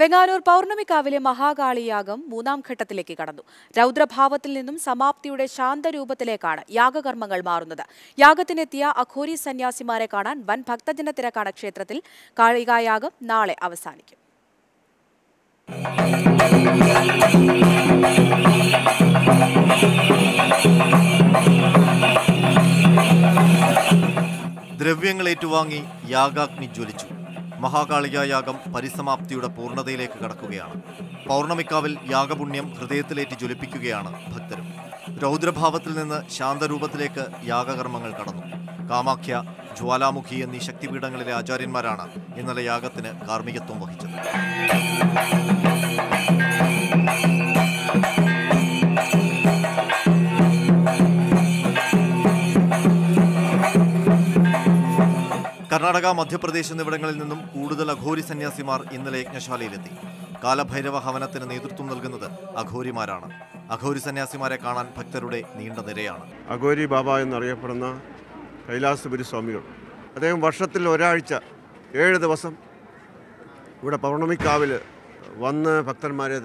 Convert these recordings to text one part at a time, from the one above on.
വെങ്ങാനൂർ പൗർണമിക്കാവിലെ മഹാകാളിയാഗം മൂന്നാം ഘട്ടത്തിലേക്ക് കടന്നു. രൗദ്രഭാവത്തിൽ നിന്നും സമാപ്തിയുടെ ശാന്തരൂപത്തിലേക്കാണ് യാഗകർമ്മങ്ങൾ മാറുന്നത്. യാഗത്തിനെത്തിയ അഘോരി സന്യാസിമാരെ കാണാൻ വൻ ഭക്തജന തിരക്കാണ് ക്ഷേത്രത്തിൽ. കാളികായാഗം നാളെ അവസാനിക്കും. ദ്രവ്യങ്ങൾ ഏറ്റുവാങ്ങി യാഗാഗ്നി ജ്വലിച്ചു. മഹാകാളിക യാഗം പരിസമാപ്തിയുടെ പൂർണതയിലേക്ക് കടക്കുകയാണ്. പൗർണമിക്കാവിൽ യാഗപുണ്യം ഹൃദയത്തിലേറ്റ് ജ്വലിപ്പിക്കുകയാണ് ഭക്തരും. രൗദ്രഭാവത്തിൽ നിന്ന് ശാന്തരൂപത്തിലേക്ക് യാഗകർമ്മങ്ങൾ കടന്നു. കാമാഖ്യ ജ്വാലാമുഖി എന്നീ ശക്തിപീഠങ്ങളിലെ ആചാര്യന്മാരാണ് ഇന്നലെ യാഗത്തിന് കാർമ്മികത്വം വഹിച്ചത്. കർണാടക മധ്യപ്രദേശ് എന്നിവിടങ്ങളിൽ നിന്നും കൂടുതൽ അഘോരി സന്യാസിമാർ ഇന്നലെ യജ്ഞശാലയിലെത്തി. കാലഭൈരവ ഹവനത്തിന് നേതൃത്വം നൽകുന്നത് അഘോരിമാരാണ്. അഘോരി സന്യാസിമാരെ കാണാൻ ഭക്തരുടെ നീണ്ട നിരയാണ്. അഘോരി ബാബ എന്നറിയപ്പെടുന്ന കൈലാസപുരി സ്വാമികൾ അദ്ദേഹം വർഷത്തിൽ ഒരാഴ്ച ഏഴ് ദിവസം ഇവിടെ പൗർണമിക്കാവിൽ വന്ന് ഭക്തന്മാരെ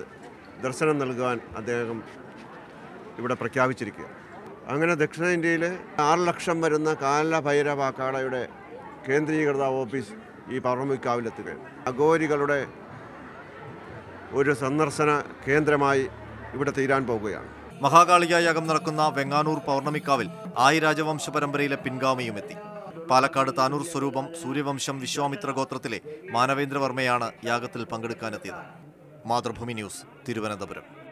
ദർശനം നൽകുവാൻ അദ്ദേഹം ഇവിടെ പ്രഖ്യാപിച്ചിരിക്കുക അങ്ങനെ ദക്ഷിണേന്ത്യയിൽ ആറ് ലക്ഷം വരുന്ന കാലഭൈരവ അക്കാടയുടെ കേന്ദ്രീകൃത ഓഫീസ് ഈ പറമ്പിക്കാവിലെത്തുക അഗോരികളുടെ ഒരു സന്ദർശന കേന്ദ്രമായി ഇവിടെ തീരാൻ പോവുകയാണ് മഹാകാളിക നടക്കുന്ന വെങ്ങാനൂർ പൗർണമിക്കാവിൽ ആയി രാജവംശ പരമ്പരയിലെ പിൻഗാമിയും എത്തി പാലക്കാട് താനൂർ സ്വരൂപം സൂര്യവംശം വിശ്വാമിത്ര ഗോത്രത്തിലെ മാനവേന്ദ്രവർമ്മയാണ് യാഗത്തിൽ പങ്കെടുക്കാനെത്തിയത്. മാതൃഭൂമി ന്യൂസ് തിരുവനന്തപുരം.